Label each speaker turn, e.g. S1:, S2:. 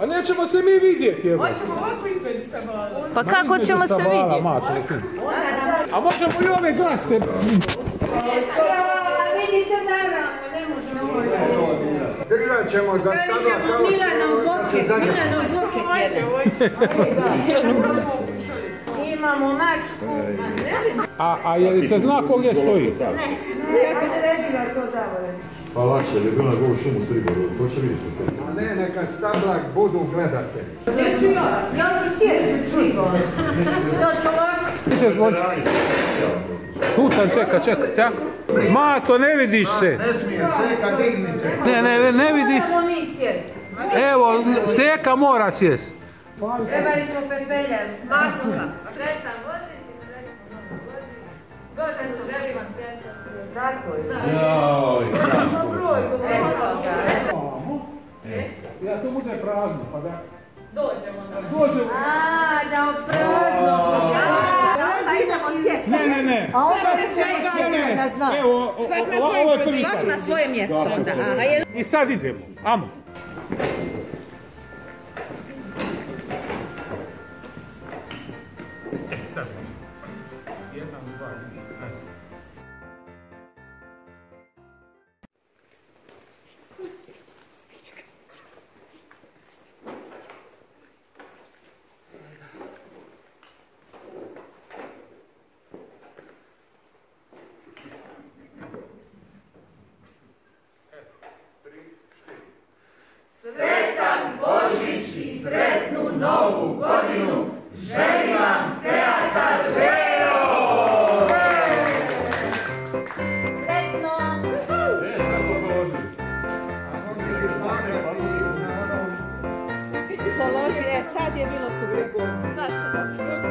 S1: A nećemo se mi vidjeti, evo.
S2: Hoćemo ovako između stabala.
S3: Pa kako ćemo se vidjeti?
S1: A možemo i ove gaste.
S4: vidite da ne možemo
S5: Držat ćemo za stabla kao što
S4: Milanom
S5: se
S4: Boke. Milanom Boke Imamo mačku.
S1: A, a je li se zna ko gdje stoji?
S6: Pa lakše, bi bila gol šumu s riboru, to će vidjeti.
S5: A ne, neka stabla budu gledatelji.
S4: Ja ću sjeti, čuj go. To ću ovako.
S1: Nećeš moći. Tu sam, čeka, čeka, čeka. Mato, ne vidiš se.
S5: Ne smije, seka, digni se.
S1: Ne, ne, ne, ne vidiš.
S4: Moramo mi sjesti.
S1: Evo, seka mora sjest.
S4: Trebali smo pepeljati. Maska.
S2: Sretan Vam sretan.
S4: Tako je.
S1: Ja to bude prazno, pa da...
S2: Dođemo na
S1: Dođemo.
S4: A, da oprazno.
S2: Pa.
S1: Ne, ne, ne.
S4: A ovo je.
S1: Evo,
S2: Svak na svoje
S1: je prvi
S2: Svak na svoje mjesto.
S1: I sad idemo. Amo. Amen. è
S4: Sadi
S6: e
S4: Dino Sugo.